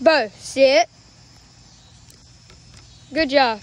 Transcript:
Bo, sit. Good job.